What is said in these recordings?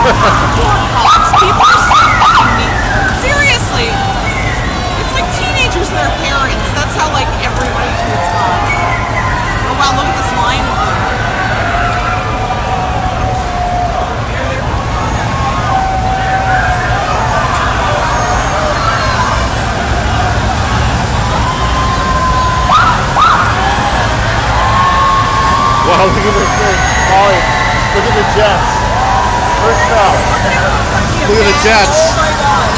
cops. People are so fucking. Seriously. It's like teenagers and their parents. That's how like everybody treats cops. Oh wow, look at this line. Wow, look at this thing. Ollie, look at the jets. First stop. Look at the jets. Oh my god.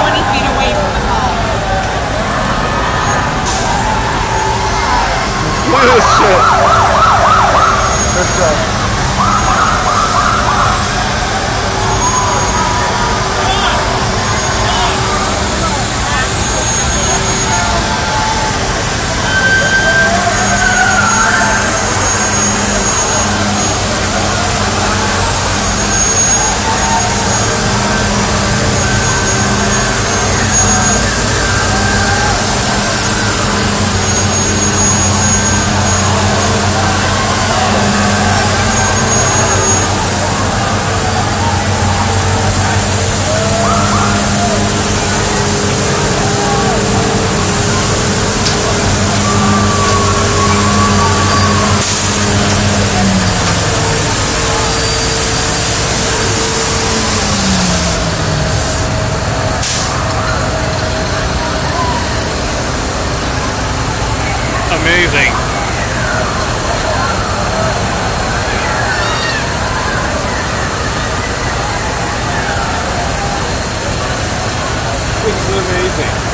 Twenty feet away from the cops. Look at this shit. First amazing. This is amazing.